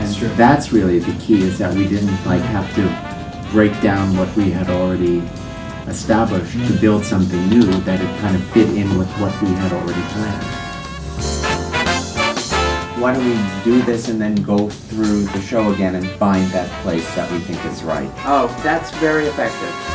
And that's really the key is that we didn't like have to break down what we had already established to build something new that it kind of fit in with what we had already planned. Why don't we do this and then go through the show again and find that place that we think is right? Oh, that's very effective.